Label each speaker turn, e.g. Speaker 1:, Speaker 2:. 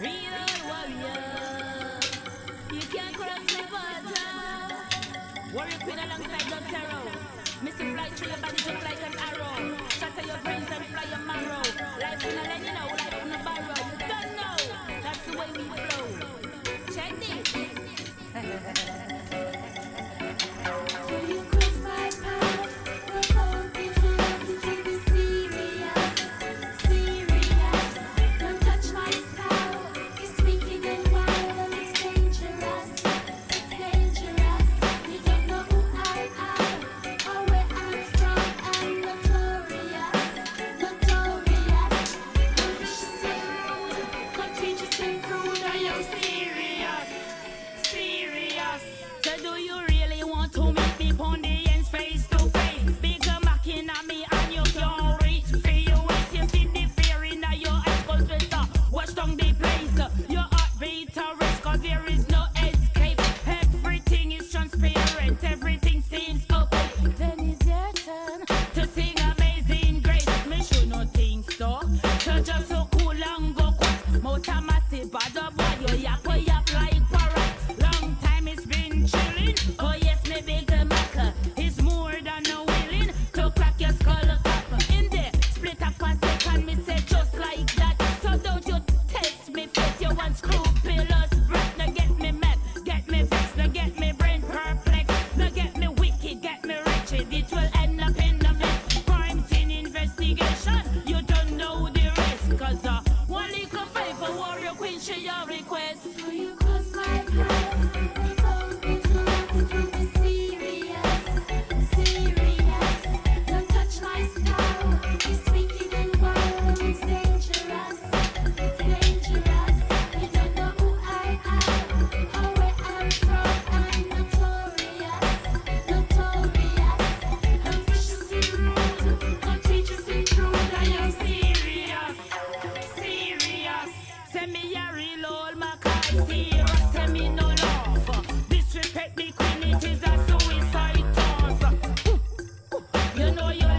Speaker 1: Real warrior. You can't cross the border. Warrior queen alongside fly through your body just like an arrow. Shatter your brains and fly your marrow. nation. You know you